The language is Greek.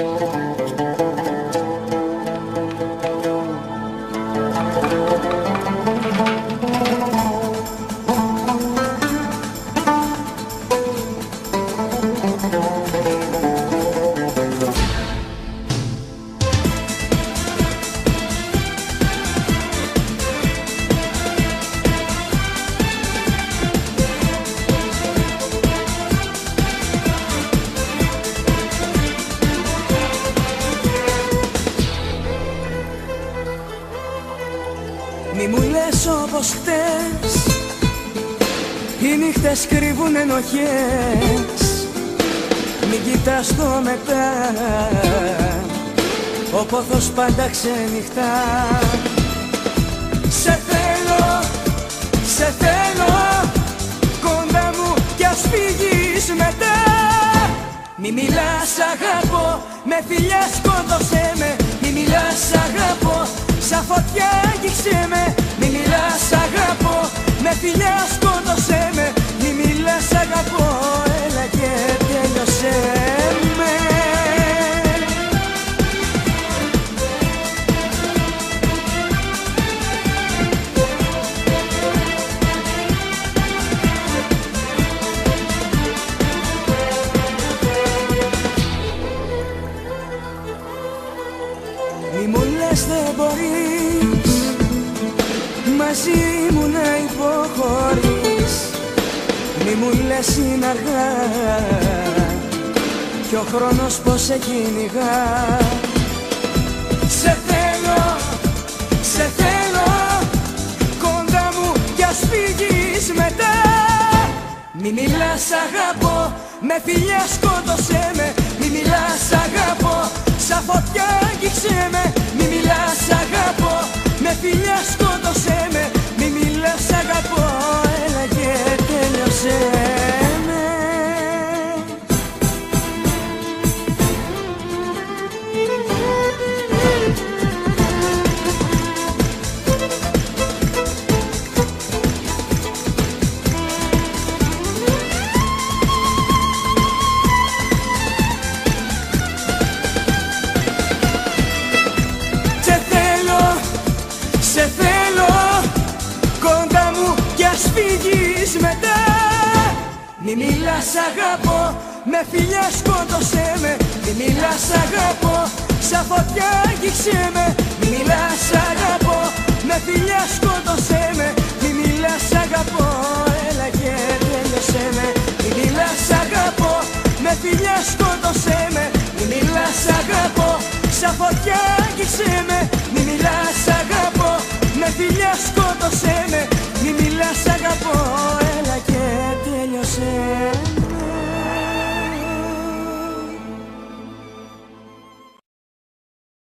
Thank you. Μη μου λες όπως χτες Οι νύχτες κρύβουν ενοχές. Μην κοιτάς το μετά. Ο πόθος πάντα ξενυχτά. Σε θέλω, σε θέλω. Κοντά μου κι ας φύγεις μετά. Μη μιλάς αγαπώ, με φιλιά σκότωσέ με. Μη μιλάς αγαπώ, σαν φωτιά άγγιξε με. Μη μιλάς αγαπώ, με φιλιά σκότωσέ με. Μη μιλάς αγαπώ, έλα και τέλειωσέ με. Μη μου λες δεν μπορείς Μαζί μου να υποχωρείς. Μη μου λες είναι αργά. Κι ο χρόνος πως σε κυνηγά Σε θέλω, σε θέλω. Κοντά μου κι ας φύγεις μετά. Μη μιλάς αγαπώ, με φιλιάς σκότωσέ με. Μη μιλάς αγαπώ, σαν φωτιά άγγιξε με. Μη Μη μιλάς αγαπώ, με φιλιά σκότωσέ με. Μη μιλάς αγαπώ, σαν φωτιά άγγιξε με. Μη μιλάς αγαπώ, με φιλιά σκότωσέ με. Μη μιλάς αγαπώ, έλα και τέλειωσέ με. Μη μιλάς αγαπώ, με φιλιά σκότωσέ με. Μη μιλάς αγαπώ, σαν φωτιά άγγιξε με. Μη μιλάς αγαπώ,